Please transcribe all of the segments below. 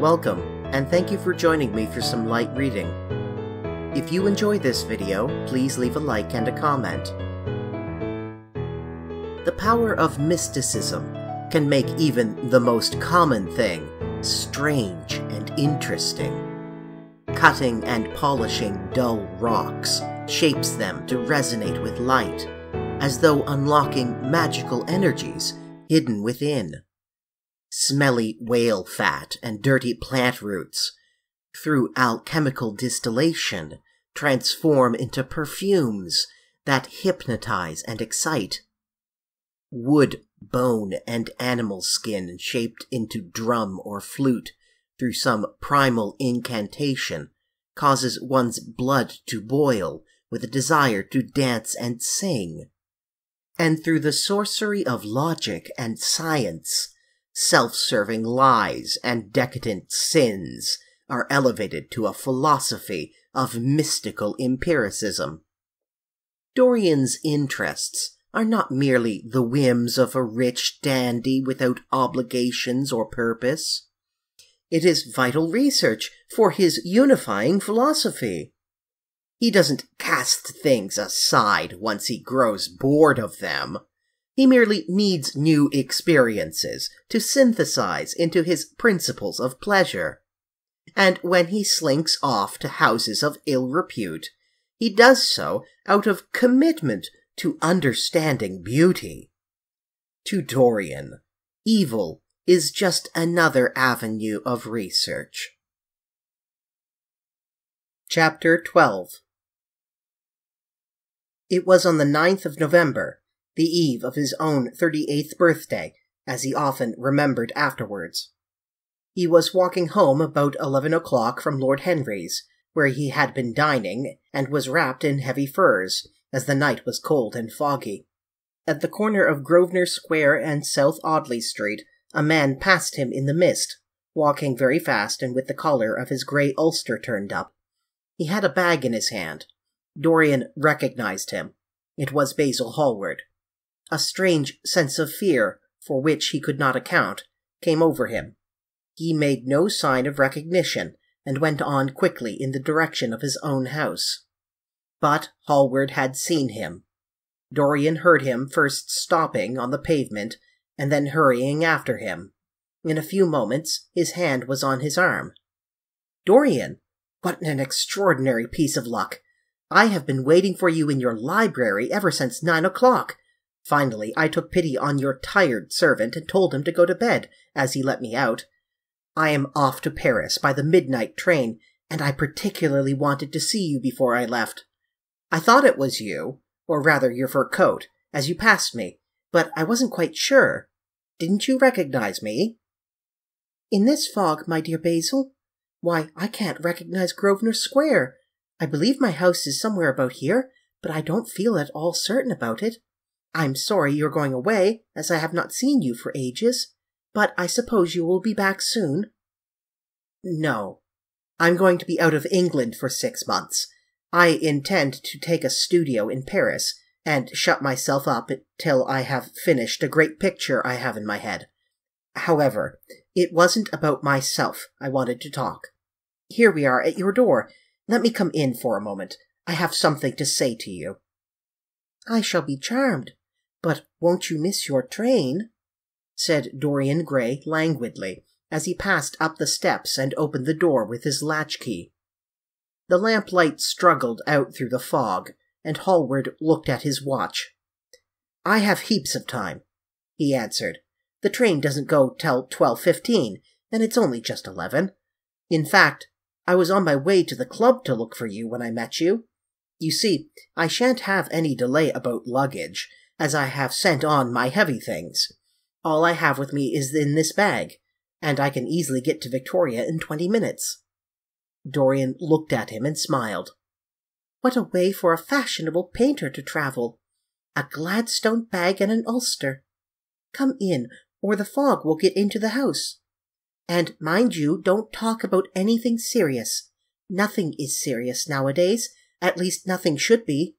Welcome, and thank you for joining me for some light reading. If you enjoy this video, please leave a like and a comment. The power of mysticism can make even the most common thing strange and interesting. Cutting and polishing dull rocks shapes them to resonate with light, as though unlocking magical energies hidden within. Smelly whale fat and dirty plant roots, through alchemical distillation, transform into perfumes that hypnotize and excite. Wood, bone, and animal skin shaped into drum or flute through some primal incantation causes one's blood to boil with a desire to dance and sing. And through the sorcery of logic and science, self-serving lies and decadent sins are elevated to a philosophy of mystical empiricism. Dorian's interests are not merely the whims of a rich dandy without obligations or purpose. It is vital research for his unifying philosophy. He doesn't cast things aside once he grows bored of them. He merely needs new experiences to synthesize into his principles of pleasure. And when he slinks off to houses of ill repute, he does so out of commitment to understanding beauty. To Dorian, evil is just another avenue of research. Chapter 12 It was on the ninth of November, the eve of his own thirty-eighth birthday, as he often remembered afterwards. He was walking home about eleven o'clock from Lord Henry's, where he had been dining, and was wrapped in heavy furs, as the night was cold and foggy. At the corner of Grosvenor Square and South Audley Street, a man passed him in the mist, walking very fast and with the collar of his grey ulster turned up. He had a bag in his hand. Dorian recognized him. It was Basil Hallward. A strange sense of fear, for which he could not account, came over him. He made no sign of recognition, and went on quickly in the direction of his own house. But Hallward had seen him. Dorian heard him first stopping on the pavement and then hurrying after him. In a few moments, his hand was on his arm. Dorian, what an extraordinary piece of luck! I have been waiting for you in your library ever since nine o'clock. Finally, I took pity on your tired servant and told him to go to bed, as he let me out. I am off to Paris by the midnight train, and I particularly wanted to see you before I left. I thought it was you, or rather your fur coat, as you passed me, but I wasn't quite sure. Didn't you recognize me? In this fog, my dear Basil? Why, I can't recognize Grosvenor Square. I believe my house is somewhere about here, but I don't feel at all certain about it. I'm sorry you're going away, as I have not seen you for ages, but I suppose you will be back soon. No. I'm going to be out of England for six months. I intend to take a studio in Paris and shut myself up till I have finished a great picture I have in my head. However, it wasn't about myself I wanted to talk. Here we are at your door. Let me come in for a moment. I have something to say to you. I shall be charmed, but won't you miss your train? said Dorian Gray languidly, as he passed up the steps and opened the door with his latchkey. The lamplight struggled out through the fog, and Hallward looked at his watch. I have heaps of time, he answered. The train doesn't go till twelve fifteen, and it's only just eleven. In fact, I was on my way to the club to look for you when I met you. You see, I shan't have any delay about luggage, as I have sent on my heavy things. All I have with me is in this bag, and I can easily get to Victoria in twenty minutes. Dorian looked at him and smiled. What a way for a fashionable painter to travel! A Gladstone bag and an ulster. Come in, or the fog will get into the house. And mind you, don't talk about anything serious. Nothing is serious nowadays. At least nothing should be.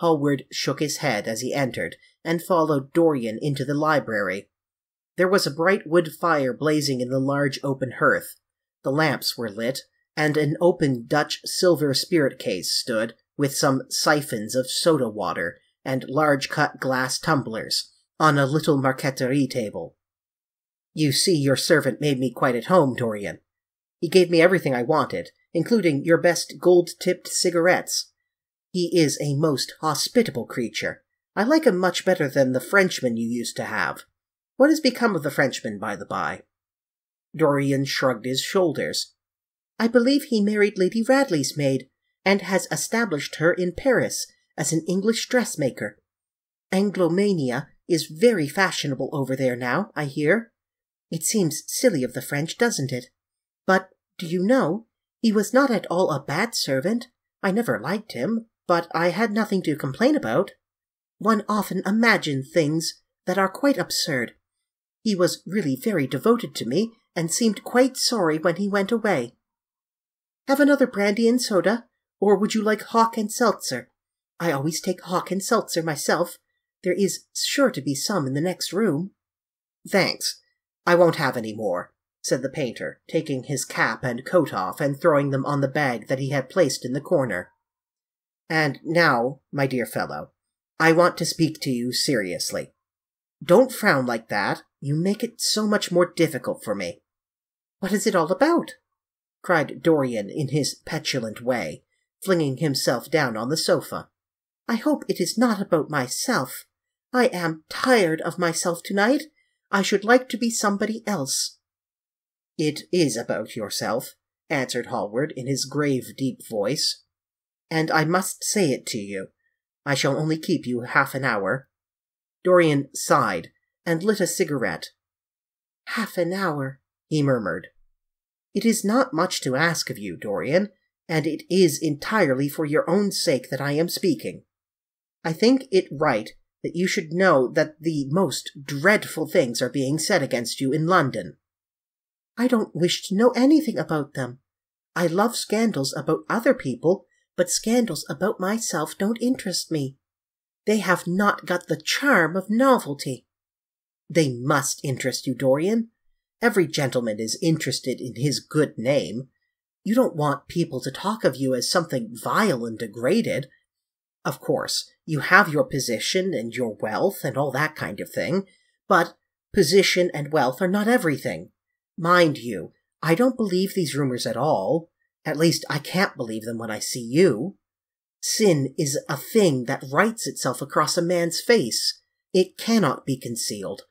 Hallward shook his head as he entered, and followed Dorian into the library. There was a bright wood fire blazing in the large open hearth. The lamps were lit, and an open Dutch silver spirit case stood, with some siphons of soda water and large cut glass tumblers, on a little marqueterie table. You see, your servant made me quite at home, Dorian. He gave me everything I wanted, including your best gold tipped cigarettes. He is a most hospitable creature. I like him much better than the Frenchman you used to have. What has become of the Frenchman, by the by? Dorian shrugged his shoulders. I believe he married Lady Radley's maid, and has established her in Paris as an English dressmaker. Anglomania is very fashionable over there now, I hear. It seems silly of the French, doesn't it? But, do you know, he was not at all a bad servant. I never liked him, but I had nothing to complain about. One often imagines things that are quite absurd. He was really very devoted to me, and seemed quite sorry when he went away. Have another brandy and soda, or would you like hock and seltzer? I always take hock and seltzer myself. There is sure to be some in the next room. Thanks. I won't have any more, said the painter, taking his cap and coat off and throwing them on the bag that he had placed in the corner. And now, my dear fellow, I want to speak to you seriously. Don't frown like that. You make it so much more difficult for me. What is it all about? cried Dorian in his petulant way, flinging himself down on the sofa. I hope it is not about myself. I am tired of myself tonight. I should like to be somebody else. It is about yourself, answered Hallward in his grave, deep voice. And I must say it to you. I shall only keep you half an hour. Dorian sighed and lit a cigarette. Half an hour, he murmured. It is not much to ask of you, Dorian, and it is entirely for your own sake that I am speaking. I think it right that you should know that the most dreadful things are being said against you in London. I don't wish to know anything about them. I love scandals about other people, but scandals about myself don't interest me. They have not got the charm of novelty. They must interest you, Dorian. Every gentleman is interested in his good name. You don't want people to talk of you as something vile and degraded. Of course, you have your position and your wealth and all that kind of thing, but position and wealth are not everything. Mind you, I don't believe these rumors at all. At least, I can't believe them when I see you. Sin is a thing that writes itself across a man's face. It cannot be concealed.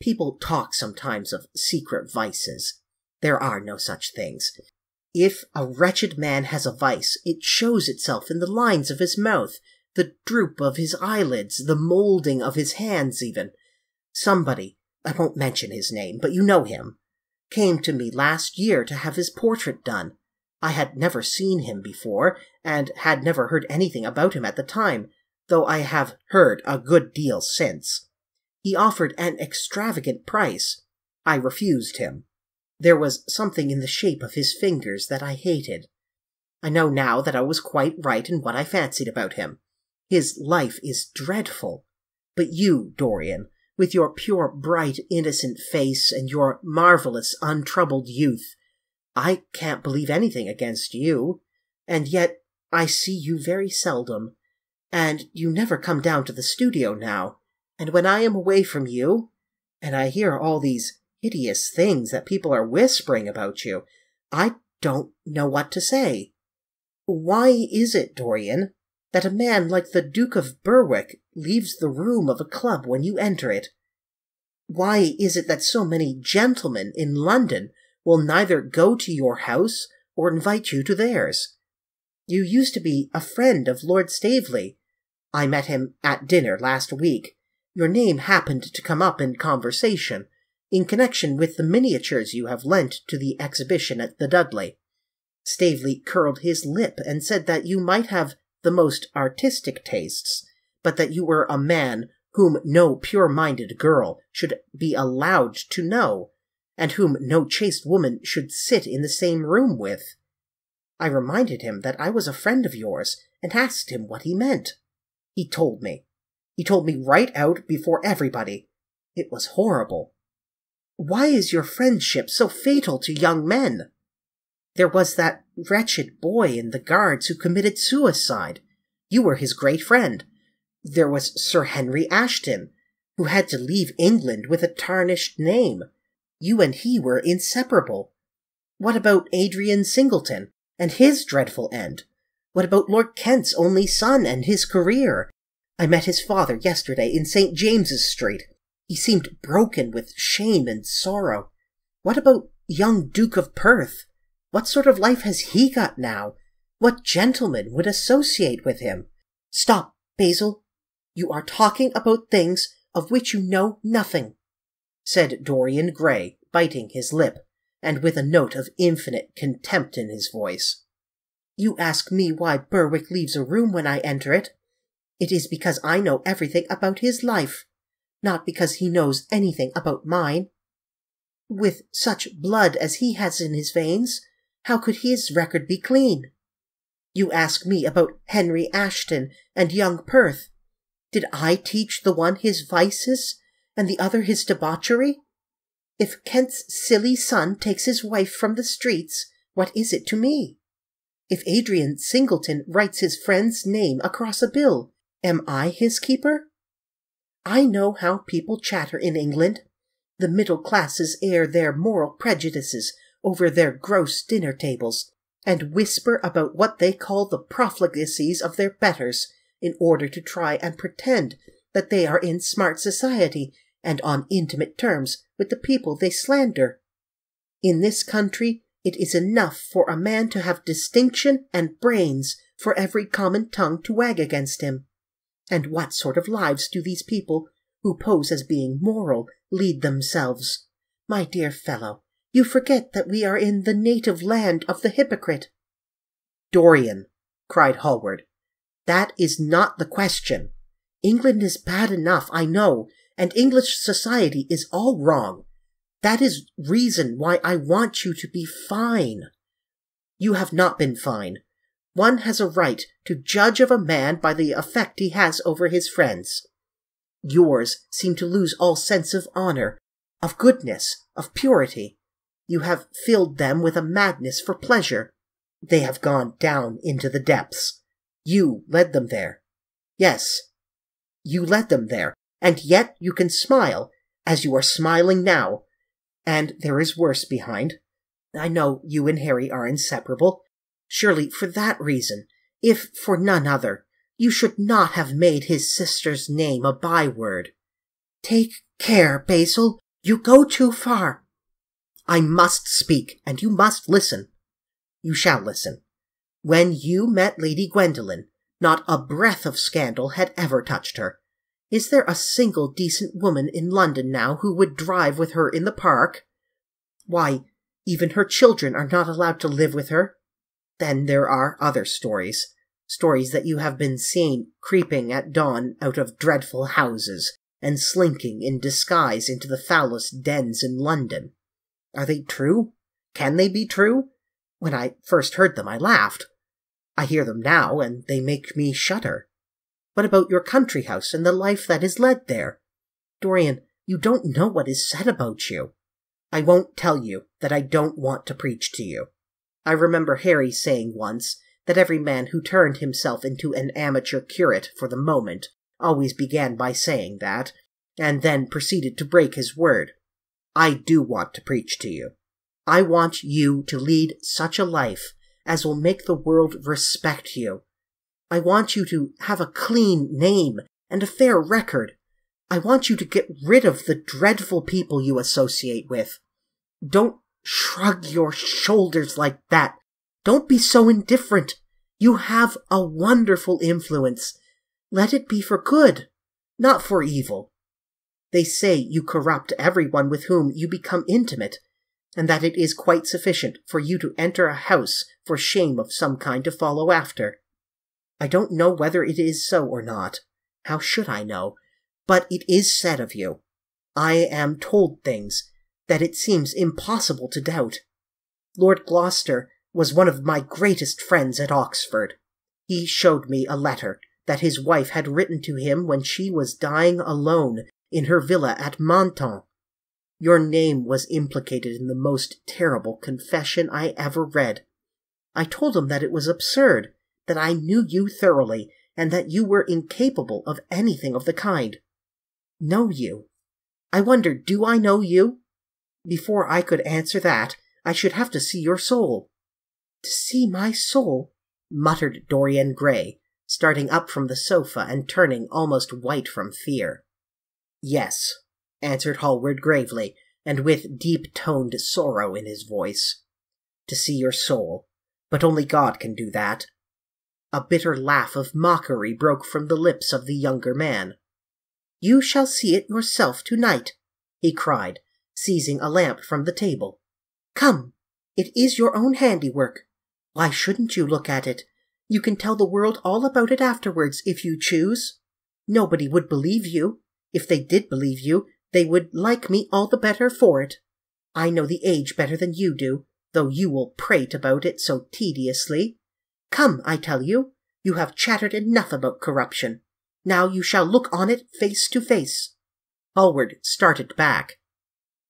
People talk sometimes of secret vices. There are no such things. If a wretched man has a vice, it shows itself in the lines of his mouth, the droop of his eyelids, the molding of his hands, even. Somebody, I won't mention his name, but you know him, came to me last year to have his portrait done. I had never seen him before, and had never heard anything about him at the time, though I have heard a good deal since. He offered an extravagant price. I refused him. There was something in the shape of his fingers that I hated. I know now that I was quite right in what I fancied about him. His life is dreadful. But you, Dorian, with your pure, bright, innocent face and your marvelous, untroubled youth, I can't believe anything against you. And yet I see you very seldom. And you never come down to the studio now. And when I am away from you, and I hear all these hideous things that people are whispering about you, I don't know what to say. Why is it, Dorian, that a man like the Duke of Berwick leaves the room of a club when you enter it? Why is it that so many gentlemen in London will neither go to your house or invite you to theirs? You used to be a friend of Lord Staveley. I met him at dinner last week. Your name happened to come up in conversation, in connection with the miniatures you have lent to the exhibition at the Dudley. Staveley curled his lip and said that you might have the most artistic tastes, but that you were a man whom no pure minded girl should be allowed to know, and whom no chaste woman should sit in the same room with. I reminded him that I was a friend of yours, and asked him what he meant. He told me. He told me right out before everybody. It was horrible. Why is your friendship so fatal to young men? There was that wretched boy in the guards who committed suicide. You were his great friend. There was Sir Henry Ashton, who had to leave England with a tarnished name. You and he were inseparable. What about Adrian Singleton and his dreadful end? What about Lord Kent's only son and his career? I met his father yesterday in St. James's Street. He seemed broken with shame and sorrow. What about young Duke of Perth? What sort of life has he got now? What gentleman would associate with him? Stop, Basil. You are talking about things of which you know nothing, said Dorian Gray, biting his lip, and with a note of infinite contempt in his voice. You ask me why Berwick leaves a room when I enter it. It is because I know everything about his life, not because he knows anything about mine. With such blood as he has in his veins, how could his record be clean? You ask me about Henry Ashton and young Perth. Did I teach the one his vices and the other his debauchery? If Kent's silly son takes his wife from the streets, what is it to me? If Adrian Singleton writes his friend's name across a bill, am I his keeper? I know how people chatter in England. The middle classes air their moral prejudices over their gross dinner tables, and whisper about what they call the profligacies of their betters, in order to try and pretend that they are in smart society and on intimate terms with the people they slander. In this country, it is enough for a man to have distinction and brains for every common tongue to wag against him. And what sort of lives do these people, who pose as being moral, lead themselves? My dear fellow, you forget that we are in the native land of the hypocrite. Dorian, cried Hallward, that is not the question. England is bad enough, I know, and English society is all wrong. That is reason why I want you to be fine. You have not been fine. One has a right to judge of a man by the effect he has over his friends. Yours seem to lose all sense of honor, of goodness, of purity. You have filled them with a madness for pleasure. They have gone down into the depths. You led them there. Yes, you led them there, and yet you can smile, as you are smiling now. And there is worse behind. I know you and Harry are inseparable. Surely for that reason, if for none other, you should not have made his sister's name a byword. Take care, Basil. You go too far. I must speak, and you must listen. You shall listen. When you met Lady Gwendolen, not a breath of scandal had ever touched her. Is there a single decent woman in London now who would drive with her in the park? Why, even her children are not allowed to live with her. Then there are other stories. Stories that you have been seen creeping at dawn out of dreadful houses and slinking in disguise into the foulest dens in London. Are they true? Can they be true? When I first heard them, I laughed. I hear them now, and they make me shudder. What about your country house and the life that is led there? Dorian, you don't know what is said about you. I won't tell you that I don't want to preach to you. I remember Harry saying once that every man who turned himself into an amateur curate for the moment always began by saying that, and then proceeded to break his word. I do want to preach to you. I want you to lead such a life as will make the world respect you. I want you to have a clean name and a fair record. I want you to get rid of the dreadful people you associate with. Don't shrug your shoulders like that. Don't be so indifferent. You have a wonderful influence. Let it be for good, not for evil. They say you corrupt everyone with whom you become intimate, and that it is quite sufficient for you to enter a house for shame of some kind to follow after. I don't know whether it is so or not. How should I know? But it is said of you. I am told things that it seems impossible to doubt. Lord Gloucester was one of my greatest friends at Oxford. He showed me a letter that his wife had written to him when she was dying alone in her villa at Menton. Your name was implicated in the most terrible confession I ever read. I told him that it was absurd, that I knew you thoroughly, and that you were incapable of anything of the kind. Know you? I wonder, do I know you? Before I could answer that, I should have to see your soul. To see my soul? muttered Dorian Gray, starting up from the sofa and turning almost white from fear. Yes, answered Hallward gravely, and with deep toned sorrow in his voice. To see your soul. But only God can do that. A bitter laugh of mockery broke from the lips of the younger man. You shall see it yourself tonight, he cried, seizing a lamp from the table. Come, it is your own handiwork. Why shouldn't you look at it? You can tell the world all about it afterwards if you choose. Nobody would believe you. If they did believe you, they would like me all the better for it. I know the age better than you do, though you will prate about it so tediously. Come, I tell you, you have chattered enough about corruption. Now you shall look on it face to face. Hallward started back.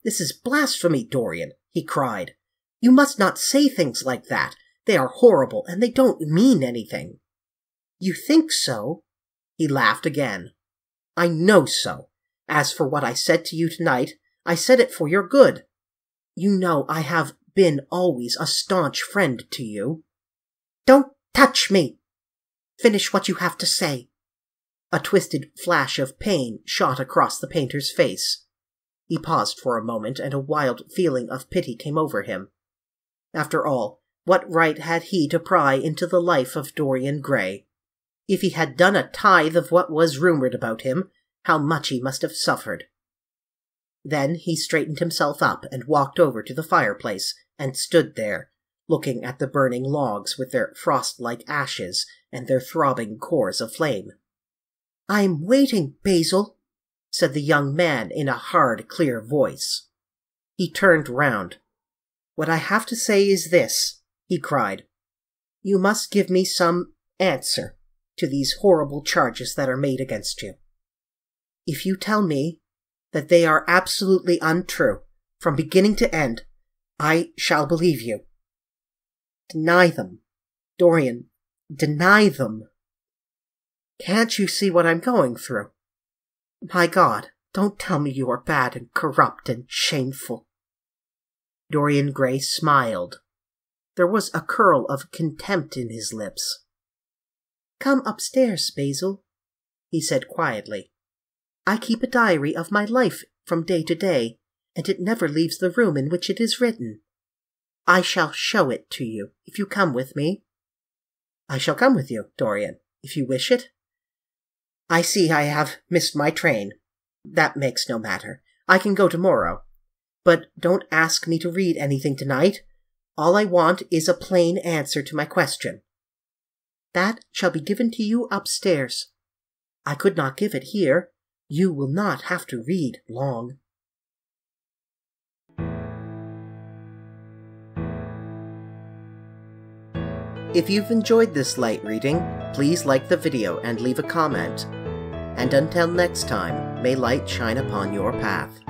This is blasphemy, Dorian, he cried. You must not say things like that. They are horrible, and they don't mean anything. You think so? He laughed again. I know so. As for what I said to you tonight, I said it for your good. You know I have been always a staunch friend to you. Don't touch me! Finish what you have to say. A twisted flash of pain shot across the painter's face. He paused for a moment, and a wild feeling of pity came over him. After all, what right had he to pry into the life of Dorian Gray? If he had done a tithe of what was rumored about him, how much he must have suffered. Then he straightened himself up and walked over to the fireplace and stood there, looking at the burning logs with their frost-like ashes and their throbbing cores of flame. I'm waiting, Basil, said the young man in a hard, clear voice. He turned round. What I have to say is this, he cried. You must give me some answer to these horrible charges that are made against you. If you tell me that they are absolutely untrue, from beginning to end, I shall believe you. Deny them. Dorian, deny them. Can't you see what I'm going through? My God, don't tell me you are bad and corrupt and shameful. Dorian Gray smiled. There was a curl of contempt in his lips. Come upstairs, Basil, he said quietly. I keep a diary of my life from day to day, and it never leaves the room in which it is written. I shall show it to you if you come with me. I shall come with you, Dorian, if you wish it. I see I have missed my train. That makes no matter. I can go tomorrow. But don't ask me to read anything tonight. All I want is a plain answer to my question. That shall be given to you upstairs. I could not give it here. You will not have to read long. If you've enjoyed this light reading, please like the video and leave a comment. And until next time, may light shine upon your path.